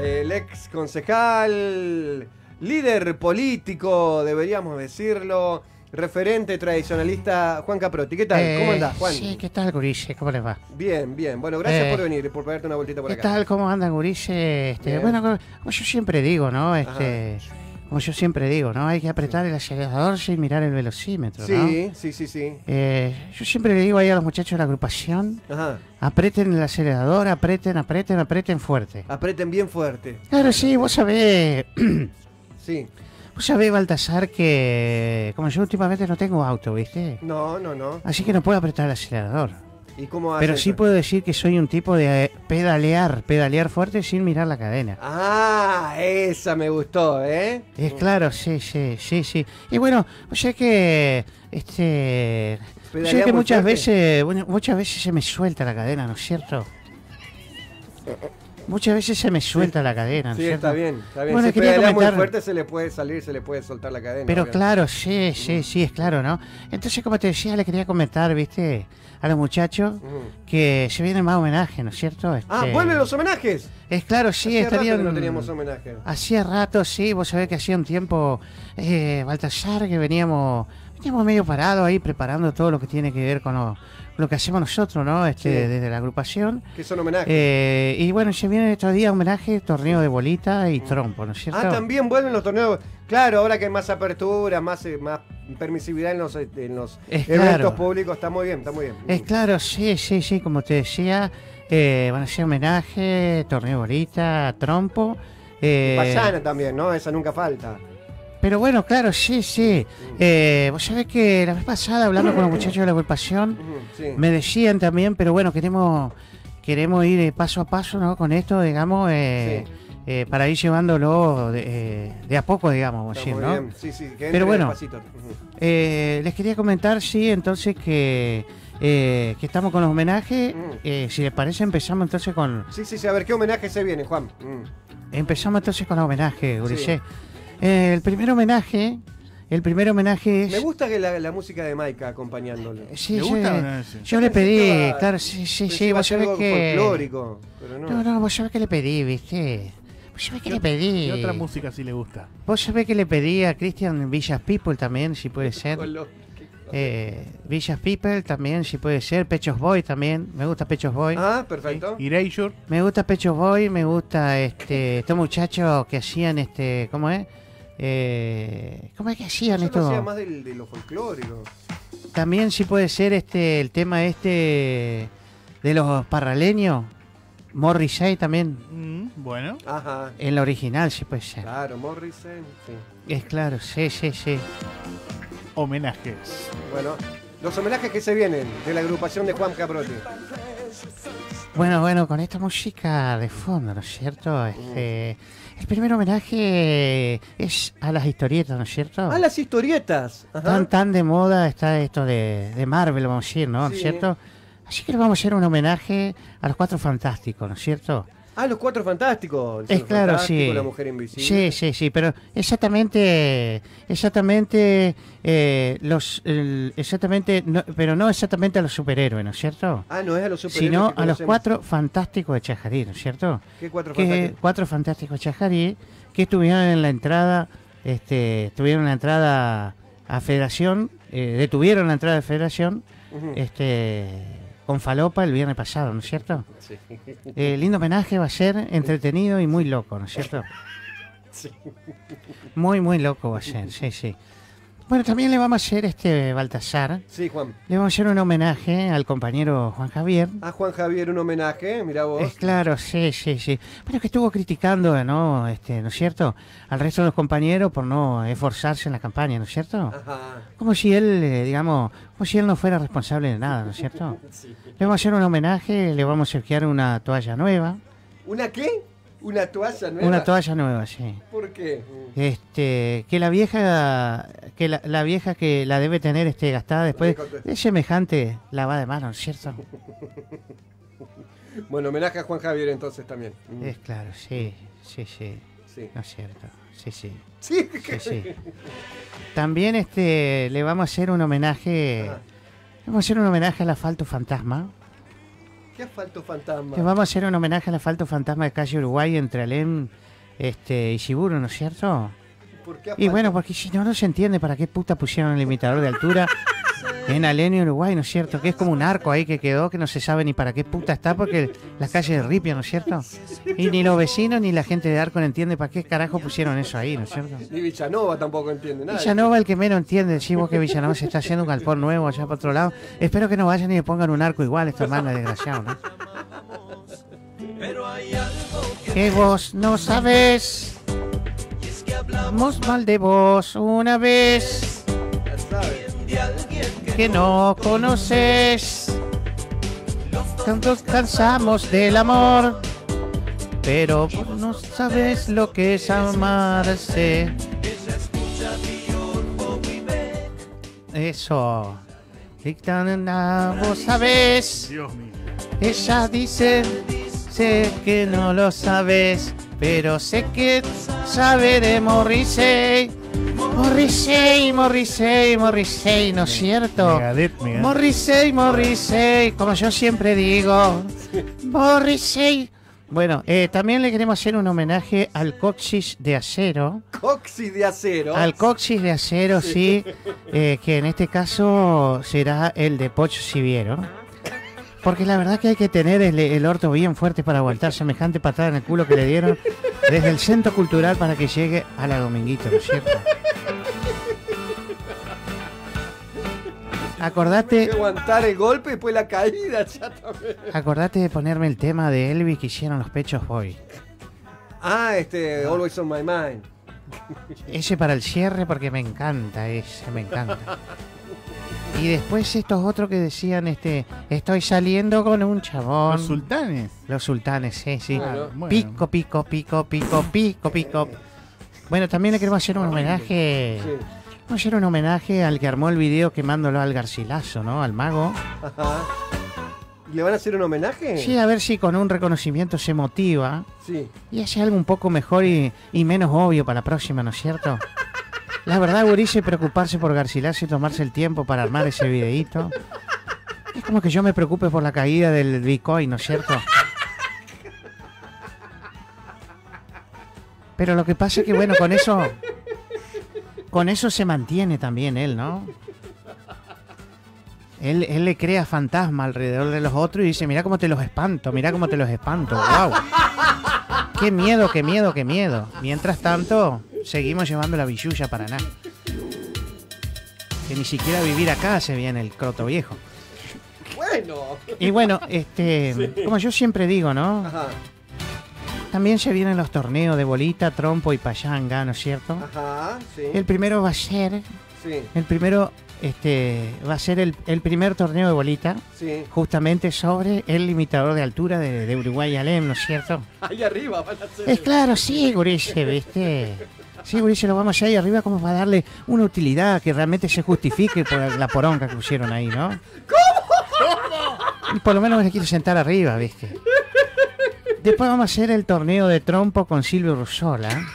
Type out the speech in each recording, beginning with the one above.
El ex concejal, líder político, deberíamos decirlo, referente tradicionalista Juan Caprotti. ¿Qué tal? ¿Cómo Eh, andás, Juan? Sí, ¿qué tal, Gurice? ¿Cómo les va? Bien, bien. Bueno, gracias Eh, por venir y por ponerte una vueltita por ¿Qué acá. tal? ¿Cómo anda, Gurice? Este, bueno, como, como yo siempre digo, ¿no? Este, como yo siempre digo, ¿no? Hay que apretar el acelerador sin mirar el velocímetro, ¿no? Sí, sí, sí, sí. Eh, yo siempre le digo ahí a los muchachos de la agrupación, Ajá. aprieten el acelerador, aprieten, aprieten, aprieten fuerte. Apreten bien fuerte. Claro, sí, vos sabés, Sí. vos sabés, Baltasar, que como yo últimamente no tengo auto, ¿viste? No, no, no. Así que no puedo apretar el acelerador. ¿Y cómo Pero sí eso? puedo decir que soy un tipo de eh, pedalear, pedalear fuerte sin mirar la cadena. Ah, esa me gustó, ¿eh? Es claro, sí, sí, sí, sí. Y bueno, o sea que, este, o sea que muchas fuerte. veces, bueno, muchas veces se me suelta la cadena, ¿no es cierto? Muchas veces se me suelta la cadena, ¿no Sí, cierto? está bien, está bien. Bueno, si quería pedalea muy fuerte se le puede salir, se le puede soltar la cadena. Pero obviamente. claro, sí, sí, sí, es claro, ¿no? Entonces, como te decía, le quería comentar, viste, a los muchachos que se vienen más homenajes, ¿no es cierto? Ah, Este, vuelven los homenajes. Es claro, sí, Hacía rato que no teníamos homenaje. Hacía rato, sí, vos sabés que hacía un tiempo, eh, Baltasar, que veníamos, veníamos medio parados ahí preparando todo lo que tiene que ver con lo, lo que hacemos nosotros, ¿no? Este, Sí. Desde la agrupación. Que son homenajes. Eh, y bueno, se viene estos días homenaje, torneo de bolita y trompo, ¿no es cierto? ah, también vuelven los torneos. Claro, ahora que hay más apertura, más, eh, más permisividad en los, eh, en los Es eventos claro. públicos, está muy bien, está muy bien. Es claro, sí, sí, sí, como te decía, eh, van a hacer homenaje, torneo de bolita, trompo. eh, Payana también, ¿no? Esa nunca falta. Pero bueno, claro, sí, sí. Eh, vos sabés que la vez pasada, hablando con los muchachos de la agrupación, Sí. Me decían también, pero bueno, queremos queremos ir eh, paso a paso ¿no? con esto, digamos, eh, eh, para ir llevándolo de, eh, de a poco, digamos. Sí, sí, que Pero bueno. Eh, les quería comentar, sí, entonces que, eh, que estamos con los homenajes. Mm. eh, si les parece, empezamos entonces con Sí, sí, sí, a ver, ¿qué homenaje se viene, Juan? Mm. empezamos entonces con los homenajes, Guricé. Eh, el primer homenaje, el primer homenaje es... Me gusta que la, la música de Maika acompañándolo. Sí, ¿Le yo, gusta? Sí. yo le pedí, claro, sí, sí, sí, vos sabés algo que... folclórico, pero no. No, no, vos sabés que le pedí, ¿viste? Vos sabés que le pedí. ¿Qué otra música sí le gusta? Vos sabés que le pedí a Christian Villas People también, si puede ser. Eh, Villas People también, si puede ser. Pechos Boy también. Me gusta Pechos Boy. Ah, perfecto. Erasure. Me gusta Pechos Boy, me gusta este estos muchachos que hacían este, ¿cómo es? Eh, ¿Cómo es que hacían Yo esto? lo hacía más del- de lo folclórico. También si puede ser este el tema este de los parraleños. Morrissey también, Mm, bueno. Ajá. en la original, si puede ser. Claro, Morrison, sí. Es claro, sí, sí, sí. Homenajes. Bueno, los homenajes que se vienen de la agrupación de Juan Caprotti. Bueno, bueno, con esta música de fondo, ¿no es cierto? Este, el primer homenaje es a las historietas, ¿no es cierto? Ah, las historietas. Ajá. Tan, tan de moda está esto de, de Marvel, vamos a decir, ¿no? ¿No es Sí. cierto? Así que le vamos a hacer un homenaje a los cuatro fantásticos, ¿no es cierto? Ah, los cuatro fantásticos. El Es claro, Fantástico, sí. La mujer invisible. Sí, sí, sí, pero exactamente, exactamente, eh, los, el- exactamente, no- pero no exactamente a los superhéroes, ¿no es cierto? Ah, no es a los superhéroes. Sino a los cuatro fantásticos de Chajarí, ¿no es cierto? ¿Qué cuatro que fantásticos? cuatro fantásticos Chajarí que estuvieron en la entrada, este, estuvieron en la entrada a Federación, eh, detuvieron la entrada de Federación, este, con Falopa el viernes pasado, ¿no es cierto? Sí. Eh, lindo homenaje va a ser entretenido y muy loco, ¿no es cierto? Sí. Muy, muy loco va a ser, sí, sí. Bueno, también le vamos a hacer este Baltasar, Sí, Juan. le vamos a hacer un homenaje al compañero Juan Javier. A Juan Javier un homenaje, mira vos. Es claro, sí, sí, sí. Pero que estuvo criticando, ¿no? Este, ¿no es cierto? Al resto de los compañeros por no esforzarse en la campaña, ¿no es cierto? Ajá. Como si él, eh, digamos, como si él no fuera responsable de nada, ¿no es cierto? Sí. Le vamos a hacer un homenaje, le vamos a enviar una toalla nueva. ¿Una qué? ¿Una toalla nueva? Una toalla nueva, sí. ¿Por qué? Este, que la vieja, que la, la vieja que la debe tener este gastada después de semejante lavada de manos, ¿no es cierto? Bueno, homenaje a Juan Javier entonces también. Mm, Es claro, sí, sí, sí, Sí. no es cierto, sí, sí. Sí. Sí, sí. También este le vamos a hacer un homenaje. Ajá. Le vamos a hacer un homenaje al asfalto fantasma. ¿Qué asfalto fantasma? Que vamos a hacer un homenaje al asfalto fantasma de calle Uruguay entre Alem este, y Shiburo, ¿no es cierto? ¿Por qué Y bueno, porque si no, no se entiende para qué puta pusieron el limitador de altura en Alem y Uruguay, ¿no es cierto? Que es como un arco ahí que quedó que no se sabe ni para qué puta está porque la calle de Ripio, ¿no es cierto? Y ni los vecinos ni la gente de Arco entiende para qué carajo pusieron eso ahí, ¿no es cierto? Ni Villanova tampoco entiende nada. Villanova el que menos entiende, decimos que Villanova se está haciendo un galpón nuevo allá para otro lado. Espero que no vayan y le pongan un arco igual, estos hermanos desgraciados, ¿no? Que vos no sabés. Hablamos mal de vos una vez Ya sabes. Que no conoces. Tantos cansamos del amor, pero no sabes lo que es amarse. Eso. Vos mío. Ella dice, sé que no lo sabes, pero sé que sabe de Morrissey. Morrissey, Morrissey, Morrissey, ¿no es cierto? Megadeth, Megadeth. Morrissey, Morrissey, como yo siempre digo. Morrissey. Bueno, eh, también le queremos hacer un homenaje al coxis de acero. Coxis de acero. Al coxis de acero, sí, eh, que en este caso será el de Pocho Siviero. Porque la verdad que hay que tener el, el orto bien fuerte para aguantar semejante patada en el culo que le dieron desde el centro cultural para que llegue a la Dominguito, ¿no es cierto? Acordate, que aguantar el golpe y después la caída. Acordate de ponerme el tema de Elvis que hicieron los pechos boy. Ah, este, Always on My Mind. Ese para el cierre porque me encanta, ese me encanta. Y después estos otros que decían, este, estoy saliendo con un chabón. Los sultanes. Los sultanes, sí, sí. Claro. Bueno. Pico, pico, pico, pico, pico, pico. Bueno, también le queremos hacer un homenaje. Sí. Vamos a hacer un homenaje al que armó el video quemándolo al Garcilaso, ¿no? Al mago. Ajá. ¿Le van a hacer un homenaje? Sí, a ver si con un reconocimiento se motiva Sí. y hace algo un poco mejor y, y menos obvio para la próxima, ¿no es cierto? La verdad, Gurice, preocuparse por Garcilaso y tomarse el tiempo para armar ese videíto. Es como que yo me preocupe por la caída del Bitcoin, ¿no es cierto? Pero lo que pasa es que, bueno, con eso. Con eso se mantiene también él, ¿no? Él, él le crea fantasma alrededor de los otros y dice, mira cómo te los espanto, mira cómo te los espanto, wow. Qué miedo, qué miedo, qué miedo. Mientras tanto, seguimos llevando la billulla para nada. Que ni siquiera vivir acá hace bien el croto viejo. Bueno. Y bueno, este, como yo siempre digo, ¿no? Ajá. También se vienen los torneos de bolita, trompo y payanga, ¿no es cierto? Ajá. Sí. El primero va a ser, Sí. el primero, este, va a ser el, el primer torneo de bolita, Sí. justamente sobre el limitador de altura de, de Uruguay Alem, ¿no es cierto? Ahí arriba van a hacer. Es claro, sí, Gurice, ¿viste? Sí, Gurice, lo vamos ahí arriba como para darle una utilidad que realmente se justifique por la poronga que pusieron ahí, ¿no? ¿Cómo? Y por lo menos me quiero sentar arriba, ¿viste? Después vamos a hacer el torneo de trompo con Silvio Rusola.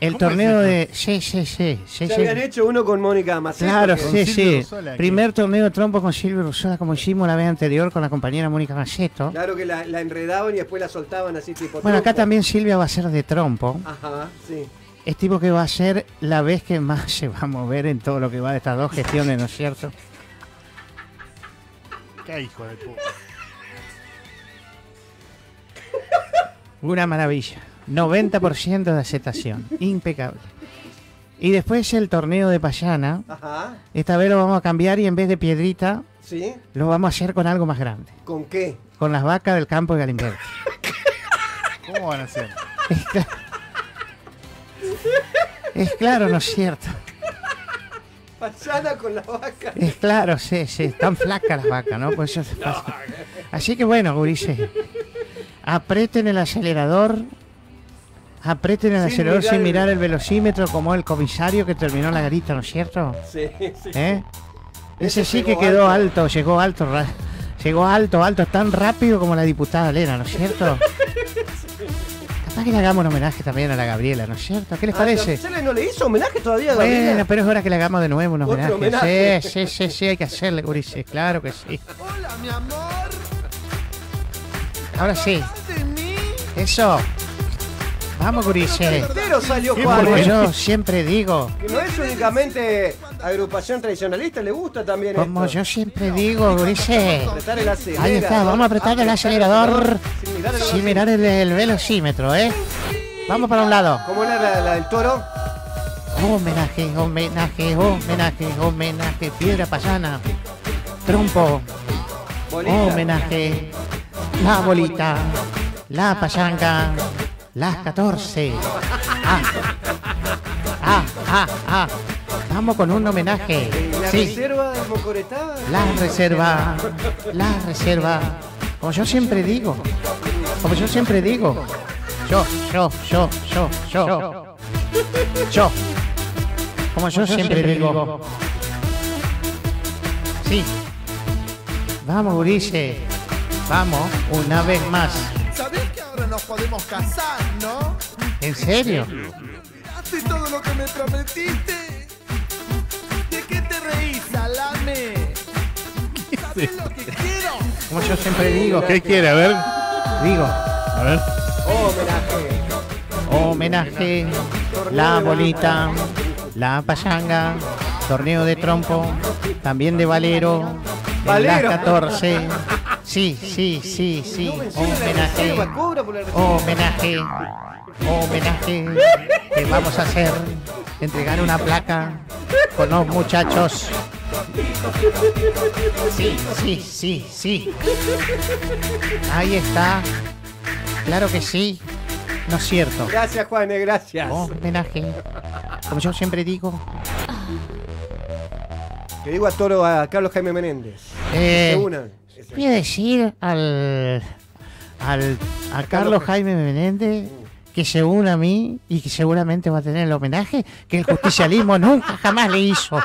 El ¿Cómo es torneo de... Sí, sí, sí. sí. habían hecho uno con Mónica Macedo. Claro, sí, Silvio sí. Primer torneo de trompo con Silvio Rusola, como hicimos la vez anterior con la compañera Mónica Maceto. Claro que la, la enredaban y después la soltaban así tipo. Bueno, acá trompo. también Silvia va a ser de trompo. Ajá, sí. Estimo que va a ser la vez que más se va a mover en todo lo que va de estas dos gestiones, ¿no es cierto? Qué hijo de puta. Una maravilla. 90% de aceptación. Impecable. Y después el torneo de Payana. Ajá, Esta vez lo vamos a cambiar y en vez de piedrita, sí. lo vamos a hacer con algo más grande. ¿Con qué? Con las vacas del campo de Galimberti. ¿Cómo van a hacer? Es claro. Es claro, ¿no es cierto? Payana con la vaca. Es claro, sí, sí, están flacas las vacas, ¿no? Por eso es fácil. Así que bueno, gurises, aprieten el acelerador, aprieten el Sin acelerador mirar sin mirar el velocímetro como el comisario que terminó la garita, ¿no es cierto? Sí, sí. ¿Eh? Ese Ese sí que quedó alto. alto, llegó alto, llegó alto, alto, tan rápido como la diputada Lena, ¿no es cierto? Para que le hagamos un homenaje también a la Gabriela, ¿no es cierto? ¿Qué les Ah, parece? ¿Marcela no le hizo homenaje todavía a Gabriela? Bueno, pero es hora que le hagamos de nuevo un homenaje. homenaje. Sí, sí, sí, sí, hay que hacerle, gurises, claro que sí. Hola, mi amor. Ahora sí, ¿De mí? eso. Vamos. Entero salió Qué Juan. Como yo siempre digo, Que no es únicamente agrupación tradicionalista, le gusta también como esto. yo siempre digo, acelerador. Ahí está, vamos a apretar el acelerador Sin mirar el sin mirar el, el velocímetro, ¿eh? Vamos para un lado. ¿Cómo era la, la del toro? Homenaje, homenaje, homenaje, homenaje, piedra payana, trompo, Bolita. homenaje, la bolita, la payanga, las 14. Ah, ah, ah, ah. Vamos con un homenaje. ¿Y la Sí, reserva del Mocoretá? la reserva, la reserva. Como yo siempre digo, como yo siempre digo, yo, yo, yo, yo, yo, yo, como yo siempre digo, sí, vamos, Urice, vamos, una vez más, ¿Sabés que ahora nos podemos casar, no? ¿en serio? ¿Hace todo lo que me prometiste? ¿De qué te reís, salame? ¿Sabés lo que quiero? Como yo siempre digo, ¿Qué quiere? A ver. digo, A ver. Homenaje. homenaje, la bolita, la payanga, torneo de trompo, también de valero, Valero. las 14. Sí, sí, sí, sí, la homenaje, por la reserva. homenaje, homenaje que vamos a hacer, entregar una placa con los muchachos. Sí, sí, sí, sí. Ahí está. Claro que sí. No es cierto. Gracias, Juanes, gracias. Homenaje. Como yo siempre digo. Que digo a toro a Carlos Jaime Menéndez. Eh. Voy a decir al, al a Carlos Jaime Menéndez que se una a mí y que seguramente va a tener el homenaje que el justicialismo nunca jamás le hizo.